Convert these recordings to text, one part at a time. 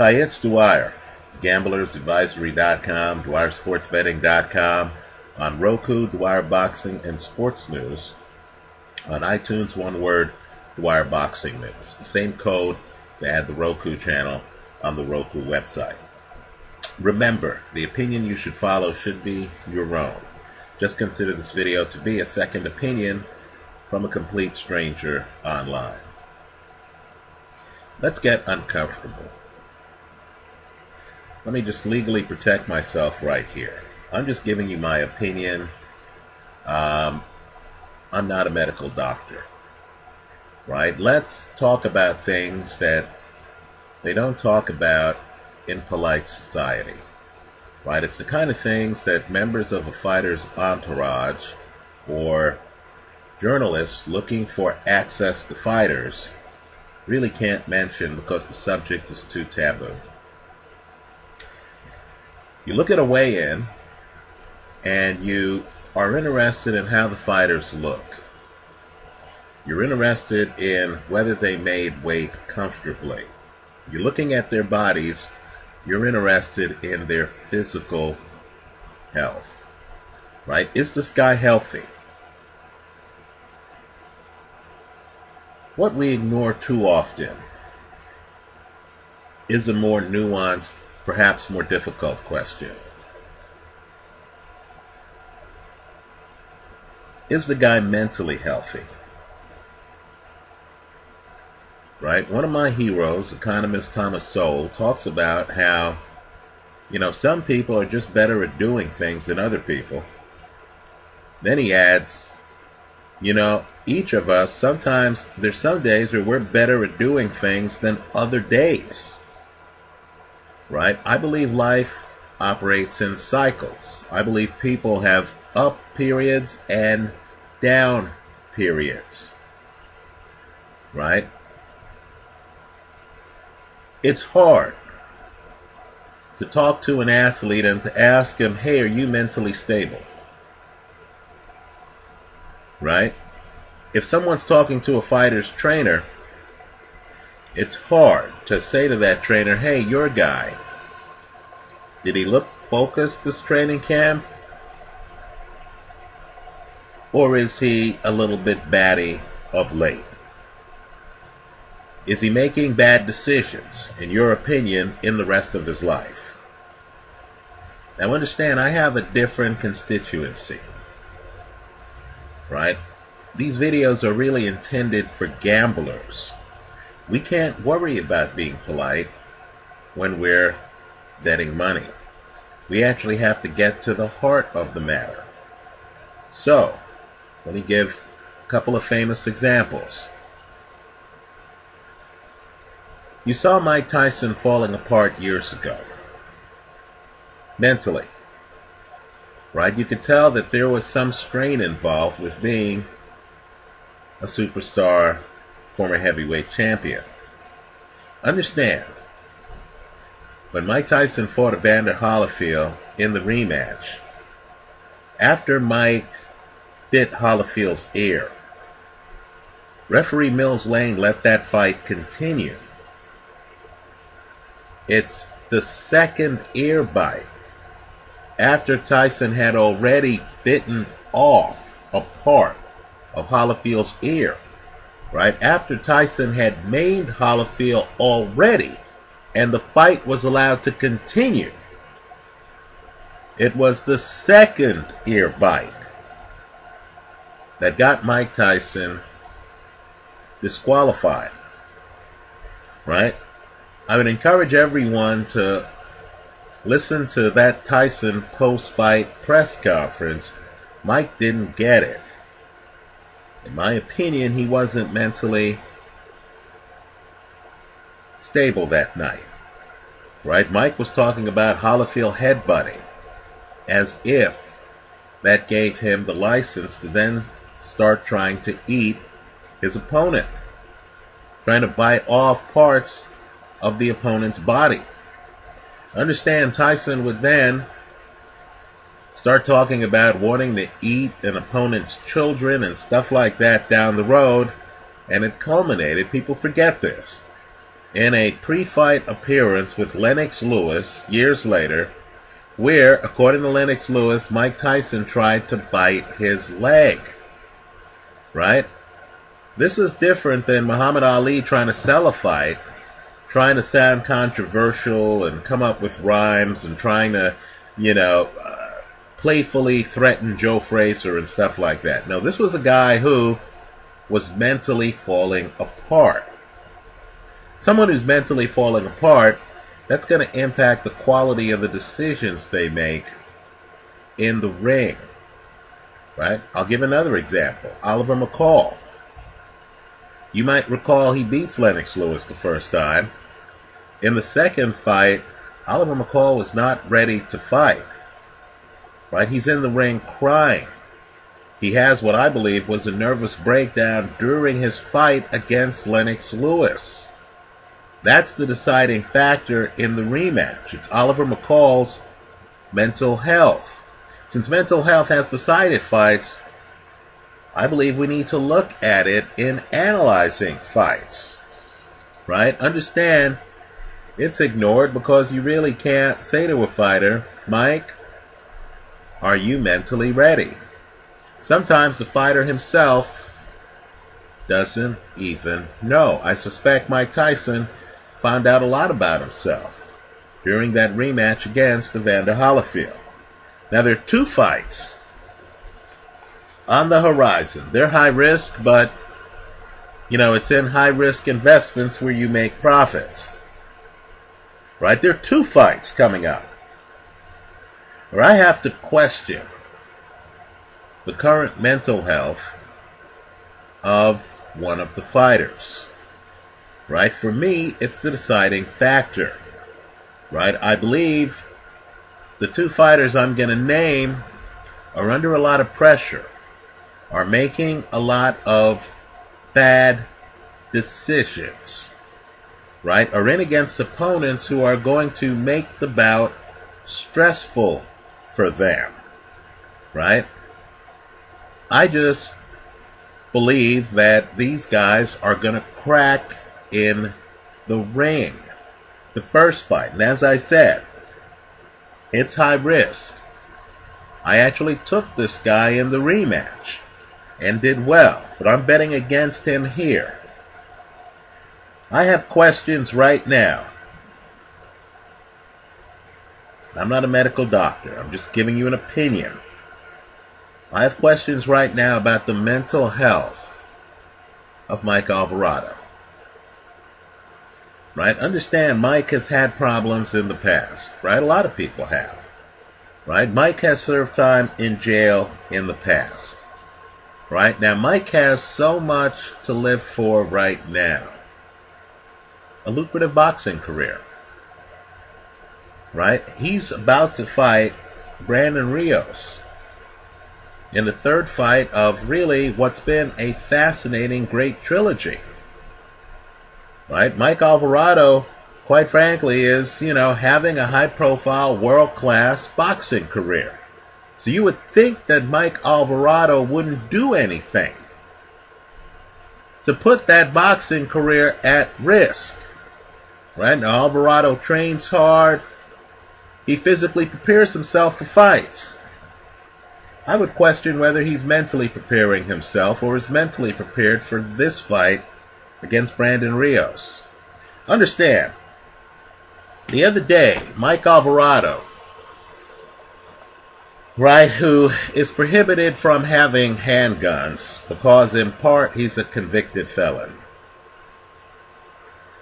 Hi, it's Dwyer. GamblersAdvisory.com, DwyerSportsBetting.com, on Roku, Dwyer Boxing and Sports News, on iTunes, one word, Dwyer Boxing News. Same code to add the Roku channel on the Roku website. Remember, the opinion you should follow should be your own. Just consider this video to be a second opinion from a complete stranger online. Let's get uncomfortable. Let me just legally protect myself right here. I'm just giving you my opinion. Um, I'm not a medical doctor. Right? Let's talk about things that they don't talk about in polite society. Right? It's the kind of things that members of a fighter's entourage or journalists looking for access to fighters really can't mention because the subject is too taboo. You look at a weigh-in and you are interested in how the fighters look. You're interested in whether they made weight comfortably. You're looking at their bodies. You're interested in their physical health. Right? Is this guy healthy? What we ignore too often is a more nuanced perhaps more difficult question. Is the guy mentally healthy? Right? One of my heroes, economist Thomas Sowell, talks about how, you know, some people are just better at doing things than other people. Then he adds, you know, each of us, sometimes there's some days where we're better at doing things than other days right? I believe life operates in cycles. I believe people have up periods and down periods, right? It's hard to talk to an athlete and to ask him, hey, are you mentally stable? Right? If someone's talking to a fighter's trainer, it's hard to say to that trainer, hey, your guy, did he look focused this training camp? Or is he a little bit batty of late? Is he making bad decisions, in your opinion, in the rest of his life? Now understand, I have a different constituency. Right? These videos are really intended for gamblers we can't worry about being polite when we're betting money. We actually have to get to the heart of the matter. So, let me give a couple of famous examples. You saw Mike Tyson falling apart years ago. Mentally. Right? You could tell that there was some strain involved with being a superstar former heavyweight champion. Understand, when Mike Tyson fought Evander Holyfield in the rematch, after Mike bit Holyfield's ear, referee Mills Lane let that fight continue. It's the second ear bite after Tyson had already bitten off a part of Holyfield's ear right after Tyson had maimed Holyfield already and the fight was allowed to continue. It was the second ear bite that got Mike Tyson disqualified. Right? I would encourage everyone to listen to that Tyson post fight press conference. Mike didn't get it. In my opinion, he wasn't mentally stable that night. Right? Mike was talking about Holyfield headbutting as if that gave him the license to then start trying to eat his opponent, trying to bite off parts of the opponent's body. Understand, Tyson would then start talking about wanting to eat an opponent's children and stuff like that down the road, and it culminated. People forget this. in a pre fight appearance with Lennox Lewis years later, where, according to Lennox Lewis, Mike Tyson tried to bite his leg. Right? This is different than Muhammad Ali trying to sell a fight, trying to sound controversial and come up with rhymes and trying to, you know, playfully threaten Joe Frazier and stuff like that. No, this was a guy who was mentally falling apart. Someone who's mentally falling apart, that's going to impact the quality of the decisions they make in the ring. Right? I'll give another example. Oliver McCall. You might recall he beats Lennox Lewis the first time. In the second fight, Oliver McCall was not ready to fight. Right? He's in the ring crying. He has what I believe was a nervous breakdown during his fight against Lennox Lewis. That's the deciding factor in the rematch. It's Oliver McCall's mental health. Since mental health has decided fights, I believe we need to look at it in analyzing fights. Right? Understand it's ignored because you really can't say to a fighter, Mike, are you mentally ready? Sometimes the fighter himself doesn't even know. I suspect Mike Tyson found out a lot about himself during that rematch against Evander Holyfield. Now, there are two fights on the horizon. They're high risk, but, you know, it's in high risk investments where you make profits. Right? There are two fights coming up where I have to question the current mental health of one of the fighters. Right? For me, it's the deciding factor. Right? I believe the two fighters I'm going to name are under a lot of pressure, are making a lot of bad decisions, right? Are in against opponents who are going to make the bout stressful for them, right? I just believe that these guys are going to crack in the ring. The first fight, and as I said, it's high risk. I actually took this guy in the rematch and did well, but I'm betting against him here. I have questions right now. I'm not a medical doctor. I'm just giving you an opinion. I have questions right now about the mental health of Mike Alvarado. Right? Understand, Mike has had problems in the past. Right? A lot of people have. Right? Mike has served time in jail in the past. Right? Now, Mike has so much to live for right now. A lucrative boxing career. Right? He's about to fight Brandon Rios in the third fight of really what's been a fascinating great trilogy. Right? Mike Alvarado, quite frankly, is, you know, having a high profile, world class boxing career. So you would think that Mike Alvarado wouldn't do anything to put that boxing career at risk. Right? Now, Alvarado trains hard. He physically prepares himself for fights. I would question whether he's mentally preparing himself or is mentally prepared for this fight against Brandon Rios. Understand, the other day, Mike Alvarado, right, who is prohibited from having handguns because, in part, he's a convicted felon,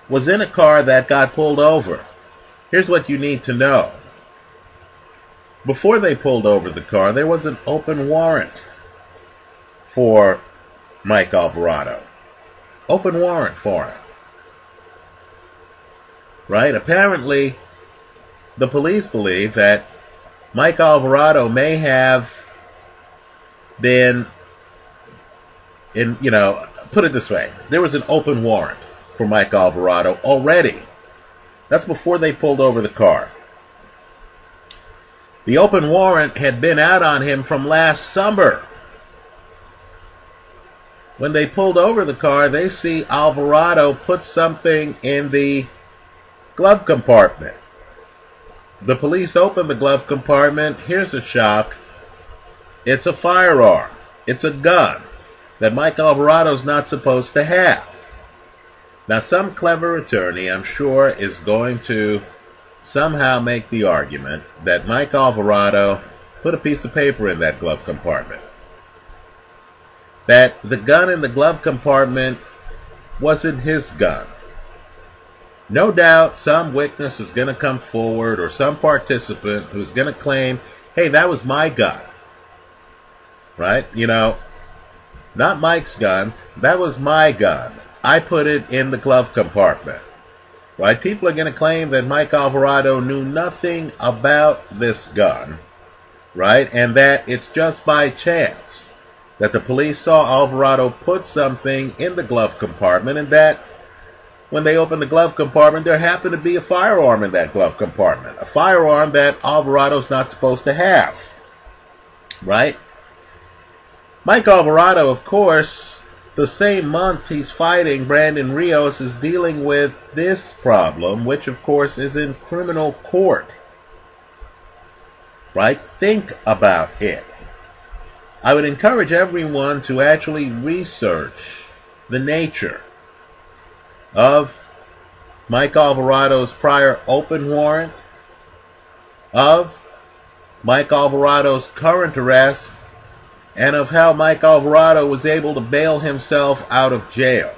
was in a car that got pulled over. Here's what you need to know before they pulled over the car, there was an open warrant for Mike Alvarado. Open warrant for him. Right? Apparently, the police believe that Mike Alvarado may have been in, you know, put it this way. There was an open warrant for Mike Alvarado already. That's before they pulled over the car. The open warrant had been out on him from last summer. When they pulled over the car, they see Alvarado put something in the glove compartment. The police open the glove compartment. Here's a shock. It's a firearm. It's a gun that Mike Alvarado's not supposed to have. Now, some clever attorney, I'm sure, is going to somehow make the argument that Mike Alvarado put a piece of paper in that glove compartment. That the gun in the glove compartment wasn't his gun. No doubt some witness is going to come forward or some participant who's going to claim, hey, that was my gun. Right? You know, not Mike's gun. That was my gun. I put it in the glove compartment. Right? People are going to claim that Mike Alvarado knew nothing about this gun. Right? And that it's just by chance that the police saw Alvarado put something in the glove compartment and that when they opened the glove compartment, there happened to be a firearm in that glove compartment. A firearm that Alvarado's not supposed to have. Right? Mike Alvarado, of course, the same month he's fighting Brandon Rios, is dealing with this problem, which, of course, is in criminal court. Right? Think about it. I would encourage everyone to actually research the nature of Mike Alvarado's prior open warrant, of Mike Alvarado's current arrest, and of how Mike Alvarado was able to bail himself out of jail.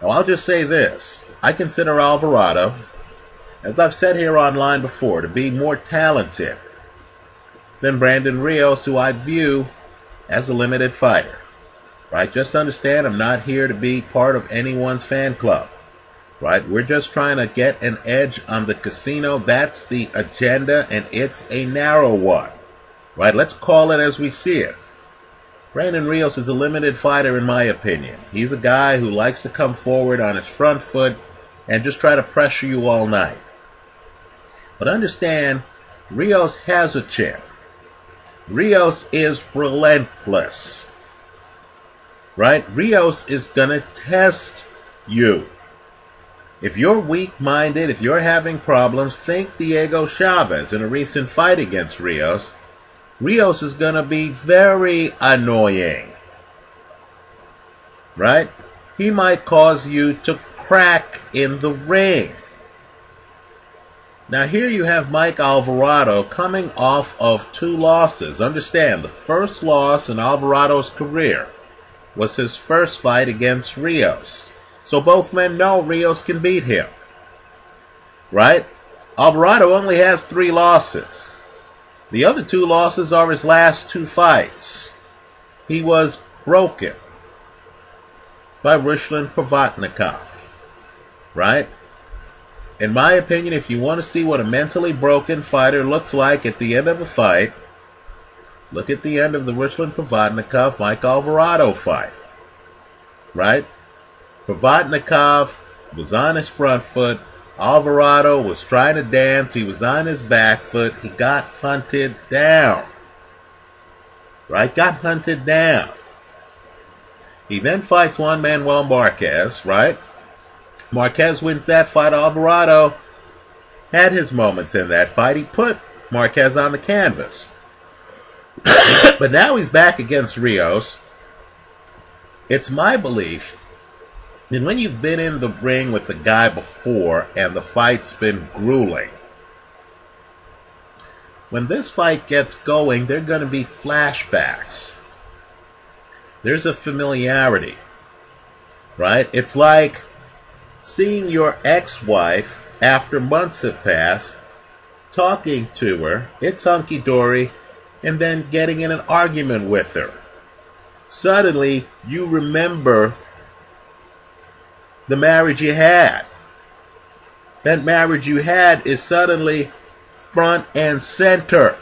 Now, I'll just say this I consider Alvarado, as I've said here online before, to be more talented than Brandon Rios, who I view as a limited fighter. Right? Just understand I'm not here to be part of anyone's fan club. Right? We're just trying to get an edge on the casino. That's the agenda, and it's a narrow one. Right? Let's call it as we see it. Brandon Rios is a limited fighter, in my opinion. He's a guy who likes to come forward on his front foot and just try to pressure you all night. But understand, Rios has a chip. Rios is relentless right? Rios is going to test you. If you're weak minded, if you're having problems, think Diego Chavez in a recent fight against Rios. Rios is going to be very annoying. Right? He might cause you to crack in the ring. Now, here you have Mike Alvarado coming off of two losses. Understand, the first loss in Alvarado's career was his first fight against Rios. So both men know Rios can beat him. Right? Alvarado only has three losses. The other two losses are his last two fights. He was broken by Ruslan Provodnikov. Right? In my opinion, if you want to see what a mentally broken fighter looks like at the end of a fight, Look at the end of the Ruslan Provodnikov Mike Alvarado fight. Right? Provodnikov was on his front foot. Alvarado was trying to dance. He was on his back foot. He got hunted down. Right? Got hunted down. He then fights Juan Manuel Marquez, right? Marquez wins that fight. Alvarado had his moments in that fight. He put Marquez on the canvas. but now he's back against Rios. It's my belief that when you've been in the ring with the guy before and the fight's been grueling, when this fight gets going, there are going to be flashbacks. There's a familiarity, right? It's like seeing your ex wife after months have passed, talking to her. It's hunky dory and then getting in an argument with her. Suddenly, you remember the marriage you had. That marriage you had is suddenly front and center.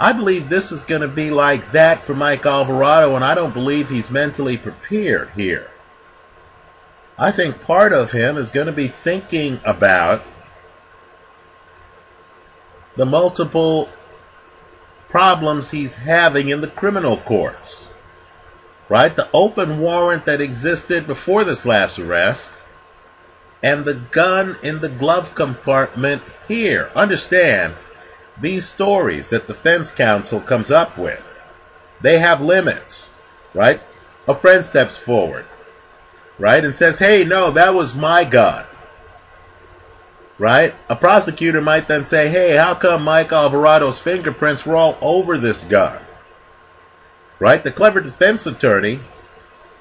I believe this is going to be like that for Mike Alvarado, and I don't believe he's mentally prepared here. I think part of him is going to be thinking about the multiple problems he's having in the criminal courts. Right? The open warrant that existed before this last arrest, and the gun in the glove compartment here. Understand, these stories that defense counsel comes up with, they have limits, right? A friend steps forward, right, and says, hey, no, that was my gun. Right? A prosecutor might then say, hey, how come Mike Alvarado's fingerprints were all over this gun? Right? The clever defense attorney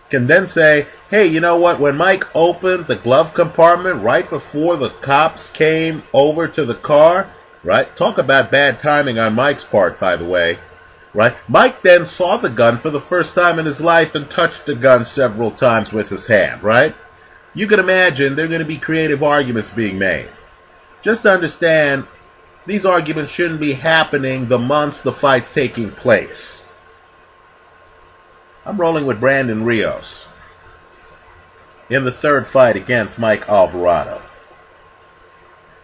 can then say, hey, you know what? When Mike opened the glove compartment right before the cops came over to the car, right? Talk about bad timing on Mike's part, by the way. Right? Mike then saw the gun for the first time in his life and touched the gun several times with his hand, right? You can imagine there are going to be creative arguments being made. Just understand, these arguments shouldn't be happening the month the fight's taking place. I'm rolling with Brandon Rios in the third fight against Mike Alvarado.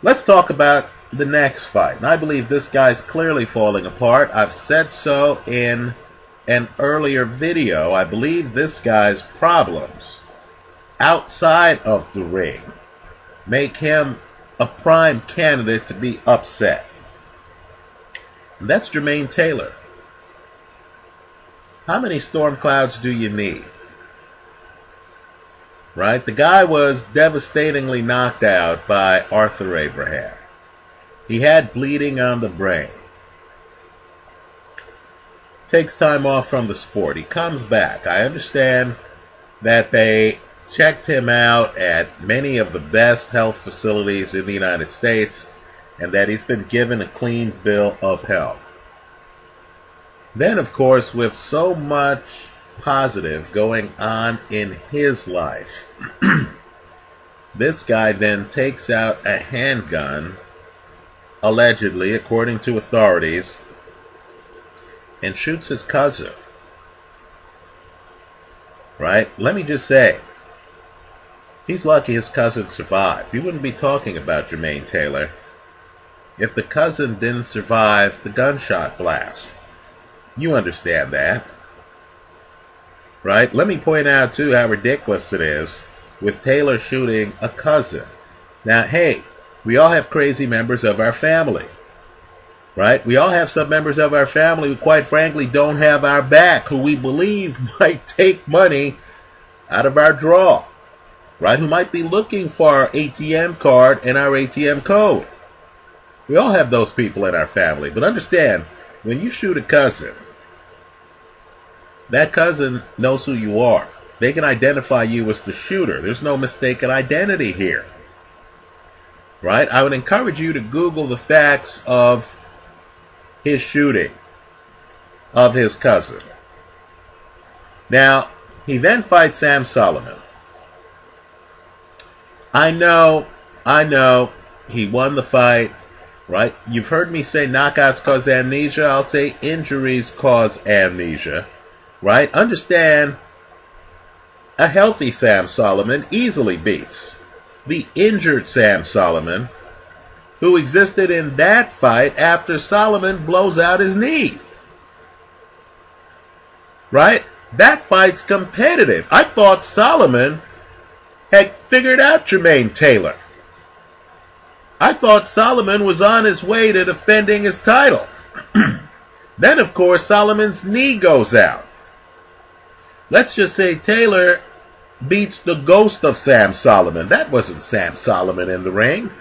Let's talk about the next fight. And I believe this guy's clearly falling apart. I've said so in an earlier video. I believe this guy's problems outside of the ring make him a prime candidate to be upset. And that's Jermaine Taylor. How many storm clouds do you need? Right? The guy was devastatingly knocked out by Arthur Abraham. He had bleeding on the brain. Takes time off from the sport. He comes back. I understand that they checked him out at many of the best health facilities in the United States and that he's been given a clean bill of health. Then, of course, with so much positive going on in his life, this guy then takes out a handgun, allegedly, according to authorities, and shoots his cousin. Right? Let me just say, he's lucky his cousin survived. We wouldn't be talking about Jermaine Taylor if the cousin didn't survive the gunshot blast. You understand that. Right? Let me point out, too, how ridiculous it is with Taylor shooting a cousin. Now, hey, we all have crazy members of our family. Right? We all have some members of our family who, quite frankly, don't have our back, who we believe might take money out of our draw. Right? Who might be looking for our ATM card and our ATM code. We all have those people in our family. But understand, when you shoot a cousin, that cousin knows who you are. They can identify you as the shooter. There's no mistaken identity here. Right? I would encourage you to Google the facts of his shooting of his cousin. Now, he then fights Sam Soliman. I know, I know, he won the fight, right? You've heard me say knockouts cause amnesia. I'll say injuries cause amnesia right? Understand a healthy Sam Soliman easily beats the injured Sam Soliman who existed in that fight after Soliman blows out his knee. Right? That fight's competitive. I thought Soliman had figured out Jermaine Taylor. I thought Soliman was on his way to defending his title. then, of course, Soliman's knee goes out let's just say Taylor beats the ghost of Sam Soliman. That wasn't Sam Soliman in the ring.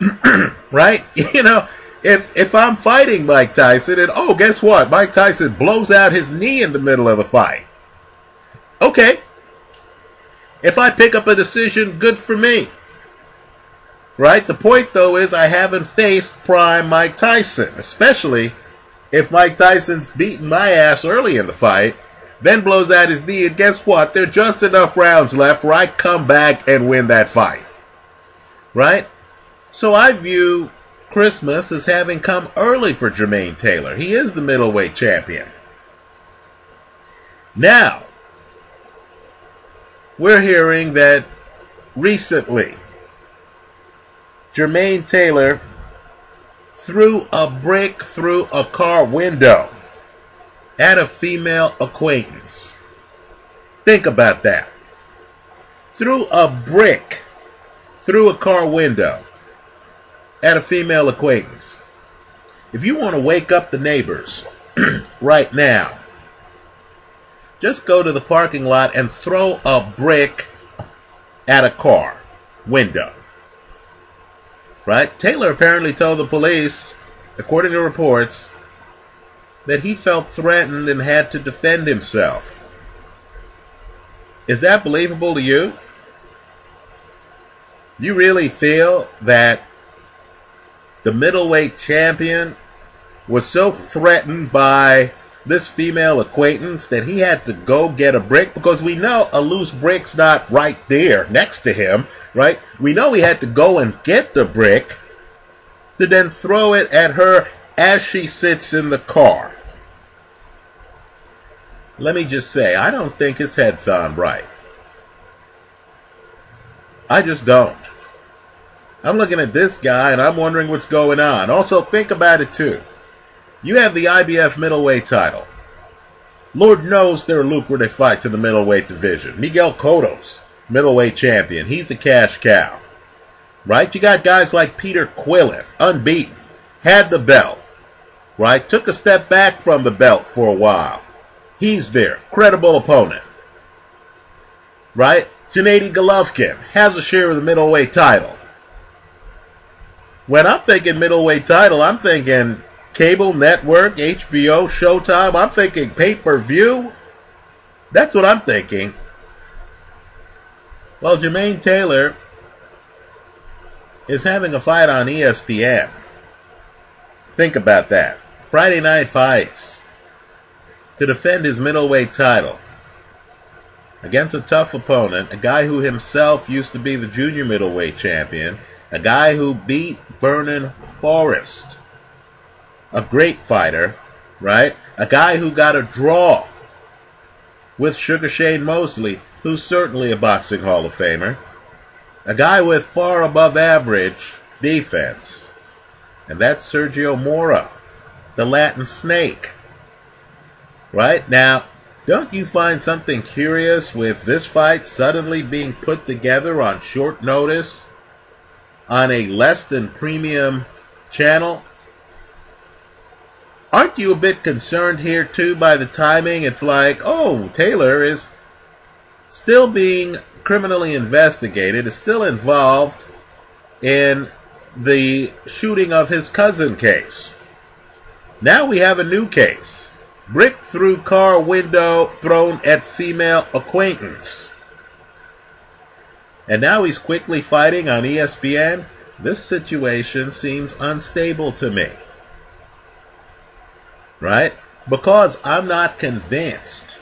right? You know, if if I'm fighting Mike Tyson and oh, guess what? Mike Tyson blows out his knee in the middle of the fight. Okay. If I pick up a decision, good for me. Right? The point though is I haven't faced prime Mike Tyson, especially if Mike Tyson's beaten my ass early in the fight then blows out his knee, and guess what? There are just enough rounds left where I come back and win that fight. Right? So I view Christmas as having come early for Jermaine Taylor. He is the middleweight champion. Now, we're hearing that recently Jermaine Taylor threw a brick through a car window at a female acquaintance. Think about that. Threw a brick through a car window at a female acquaintance. If you want to wake up the neighbors right now, just go to the parking lot and throw a brick at a car window. Right? Taylor apparently told the police, according to reports, that he felt threatened and had to defend himself. Is that believable to you? You really feel that the middleweight champion was so threatened by this female acquaintance that he had to go get a brick because we know a loose brick's not right there next to him, right? We know he had to go and get the brick to then throw it at her as she sits in the car. Let me just say, I don't think his head's on right. I just don't. I'm looking at this guy and I'm wondering what's going on. Also, think about it too. You have the IBF middleweight title. Lord knows there are lucrative fights in the middleweight division. Miguel Cotto's middleweight champion. He's a cash cow. Right? You got guys like Peter Quillin, unbeaten, had the belt. Right? Took a step back from the belt for a while. He's there. Credible opponent. Right? Gennady Golovkin has a share of the middleweight title. When I'm thinking middleweight title, I'm thinking cable network, HBO, Showtime. I'm thinking pay per view. That's what I'm thinking. Well, Jermaine Taylor is having a fight on ESPN. Think about that. Friday night fights to defend his middleweight title against a tough opponent, a guy who himself used to be the junior middleweight champion, a guy who beat Vernon Forrest a great fighter, right? A guy who got a draw with Sugar Shane Mosley, who's certainly a boxing Hall of Famer. A guy with far above average defense. And that's Sergio Mora, the Latin snake. Right? Now, don't you find something curious with this fight suddenly being put together on short notice on a less than premium channel? aren't you a bit concerned here too by the timing? It's like, oh, Taylor is still being criminally investigated, is still involved in the shooting of his cousin case. Now we have a new case. Brick through car window thrown at female acquaintance. And now he's quickly fighting on ESPN. This situation seems unstable to me right? Because I'm not convinced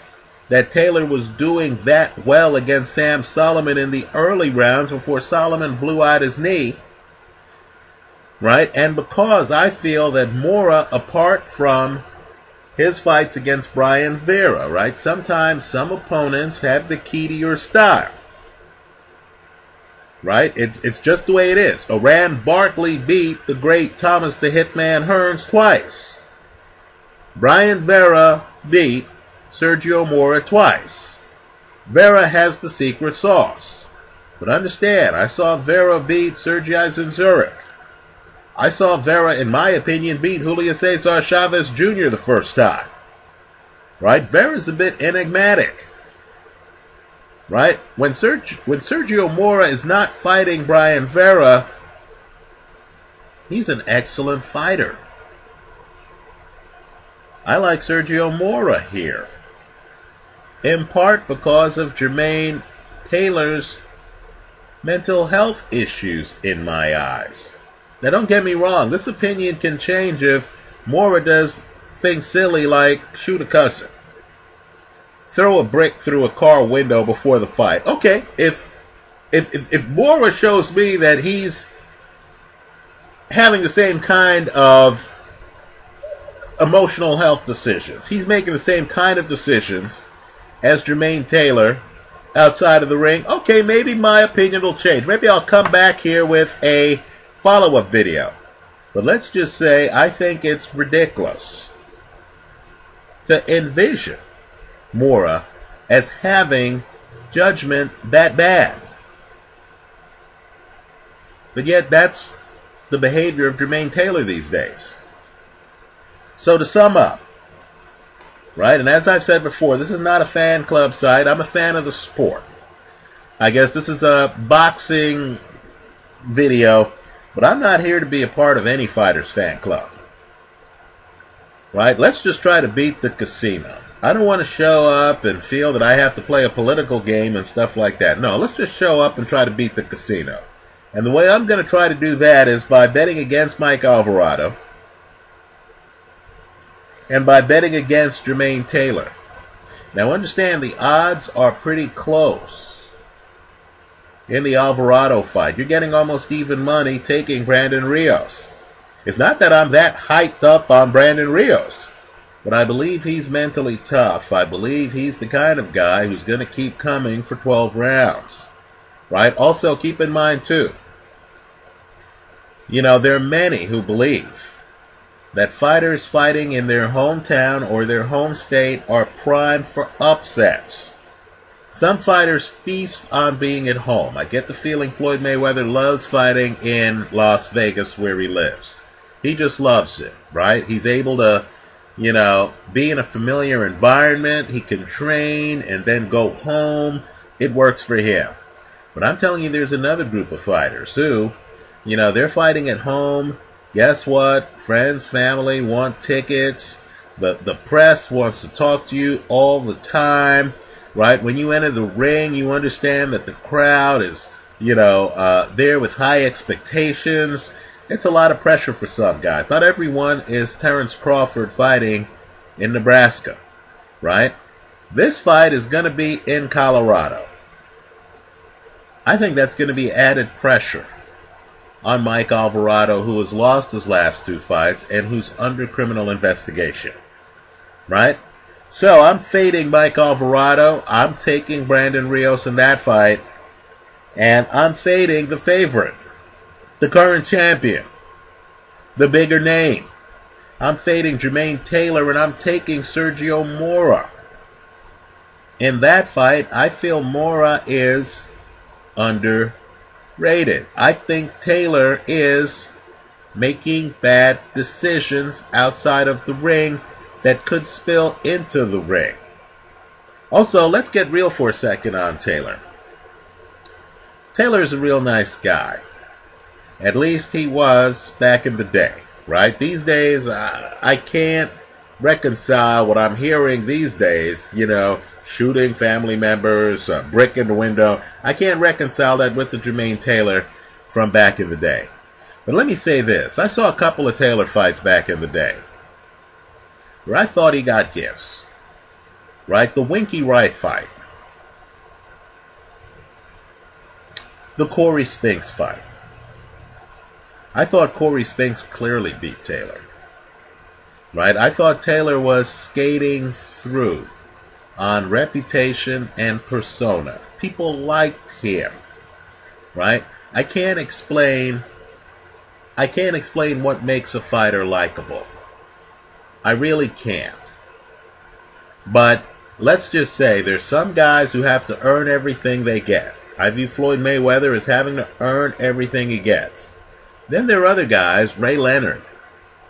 that Taylor was doing that well against Sam Soliman in the early rounds before Soliman blew out his knee, right? And because I feel that Mora, apart from his fights against Brian Vera, right? Sometimes some opponents have the key to your style. Right? It's it's just the way it is. Iran Barkley beat the great Thomas the Hitman Hearns twice. Brian Vera beat Sergio Mora twice. Vera has the secret sauce. But understand, I saw Vera beat Sergei Dzinziruk. I saw Vera, in my opinion, beat Julio Cesar Chavez Jr. the first time. Right? Vera's a bit enigmatic. Right? When, Serg- when Sergio Mora is not fighting Brian Vera, he's an excellent fighter. I like Sergio Mora here. In part because of Jermaine Taylor's mental health issues in my eyes. Now, don't get me wrong, this opinion can change if Mora does things silly like shoot a cousin, throw a brick through a car window before the fight. Okay, if if if, if Mora shows me that he's having the same kind of emotional health decisions. He's making the same kind of decisions as Jermaine Taylor outside of the ring. Okay, maybe my opinion will change. Maybe I'll come back here with a follow up video. But let's just say I think it's ridiculous to envision Mora as having judgment that bad. But yet, that's the behavior of Jermaine Taylor these days. So, to sum up, right, and as I've said before, this is not a fan club site. I'm a fan of the sport. I guess this is a boxing video, but I'm not here to be a part of any fighter's fan club. Right? Let's just try to beat the casino. I don't want to show up and feel that I have to play a political game and stuff like that. No, let's just show up and try to beat the casino. And the way I'm going to try to do that is by betting against Mike Alvarado and by betting against Jermaine Taylor. Now understand the odds are pretty close in the Alvarado fight. You're getting almost even money taking Brandon Rios. It's not that I'm that hyped up on Brandon Rios, but I believe he's mentally tough. I believe he's the kind of guy who's going to keep coming for 12 rounds. Right? Also, keep in mind, too, you know, there are many who believe that fighters fighting in their hometown or their home state are primed for upsets. Some fighters feast on being at home. I get the feeling Floyd Mayweather loves fighting in Las Vegas where he lives. He just loves it, right? He's able to, you know, be in a familiar environment. He can train and then go home. It works for him. But I'm telling you, there's another group of fighters who, you know, they're fighting at home. Guess what? Friends, family want tickets. The, the press wants to talk to you all the time, right? When you enter the ring, you understand that the crowd is, you know, uh, there with high expectations. It's a lot of pressure for some guys. Not everyone is Terrence Crawford fighting in Nebraska, right? This fight is going to be in Colorado. I think that's going to be added pressure on Mike Alvarado, who has lost his last two fights and who's under criminal investigation. Right? So I'm fading Mike Alvarado. I'm taking Brandon Rios in that fight. And I'm fading the favorite, the current champion, the bigger name. I'm fading Jermaine Taylor and I'm taking Sergio Mora. In that fight, I feel Mora is underrated. I think Taylor is making bad decisions outside of the ring that could spill into the ring. Also, let's get real for a second on Taylor. Taylor's a real nice guy. At least he was back in the day, right? These days, I, I can't reconcile what I'm hearing these days, you know, shooting family members, brick in the window. I can't reconcile that with the Jermaine Taylor from back in the day. But let me say this. I saw a couple of Taylor fights back in the day where I thought he got gifts. Right? The Winky Wright fight. The Corey Spinks fight. I thought Corey Spinks clearly beat Taylor. Right? I thought Taylor was skating through on reputation and persona. People liked him, right? I can't explain I can't explain what makes a fighter likable. I really can't. But let's just say there's some guys who have to earn everything they get. I view Floyd Mayweather as having to earn everything he gets. Then there are other guys, Ray Leonard,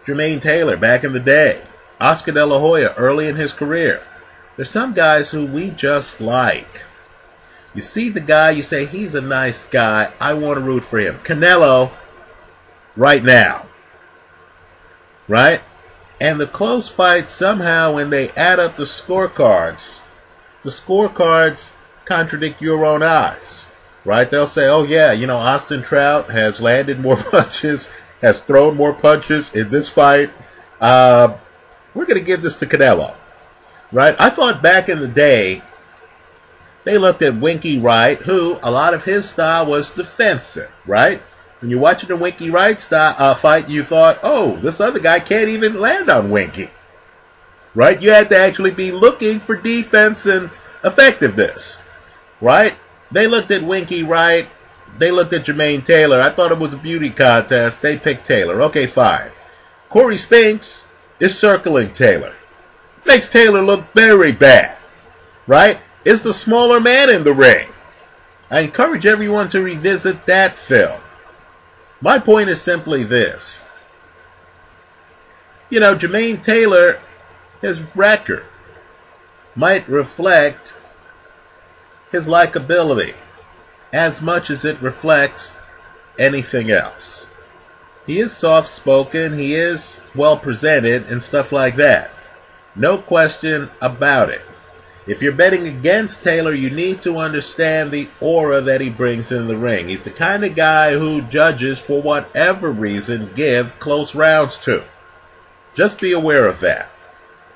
Jermaine Taylor back in the day, Oscar De La Hoya early in his career. There's some guys who we just like. You see the guy, you say, he's a nice guy. I want to root for him. Canelo, right now. Right? And the close fight, somehow, when they add up the scorecards, the scorecards contradict your own eyes. Right? They'll say, oh, yeah, you know, Austin Trout has landed more punches, has thrown more punches in this fight. Uh, we're going to give this to Canelo right? I thought back in the day, they looked at Winky Wright, who a lot of his style was defensive, right? When you're watching the Winky Wright style, uh, fight, you thought, oh, this other guy can't even land on Winky, right? You had to actually be looking for defense and effectiveness, right? They looked at Winky Wright. They looked at Jermaine Taylor. I thought it was a beauty contest. They picked Taylor. Okay, fine. Corey Spinks is circling Taylor makes Taylor look very bad, right? is the smaller man in the ring. I encourage everyone to revisit that film. My point is simply this. You know, Jermaine Taylor, his record might reflect his likability as much as it reflects anything else. He is soft spoken, he is well presented, and stuff like that. No question about it. If you're betting against Taylor, you need to understand the aura that he brings in the ring. He's the kind of guy who judges, for whatever reason, give close rounds to. Just be aware of that.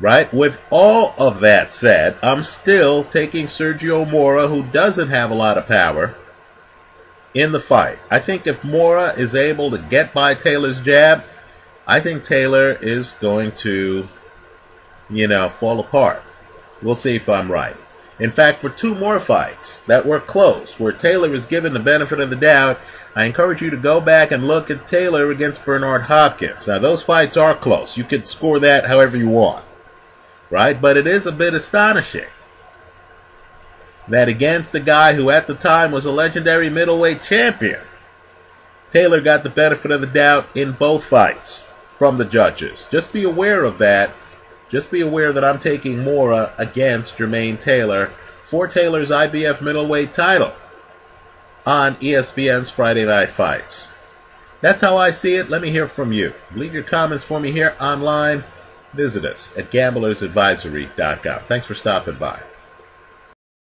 Right? With all of that said, I'm still taking Sergio Mora, who doesn't have a lot of power, in the fight. I think if Mora is able to get by Taylor's jab, I think Taylor is going to, you know, fall apart. We'll see if I'm right. In fact, for two more fights that were close, where Taylor was given the benefit of the doubt, I encourage you to go back and look at Taylor against Bernard Hopkins. Now, those fights are close. You could score that however you want, right? But it is a bit astonishing that against the guy who at the time was a legendary middleweight champion, Taylor got the benefit of the doubt in both fights from the judges. Just be aware of that just be aware that I'm taking Mora against Jermaine Taylor for Taylor's IBF middleweight title on ESPN's Friday Night Fights. That's how I see it. Let me hear from you. Leave your comments for me here online. Visit us at gamblersadvisory.com. Thanks for stopping by.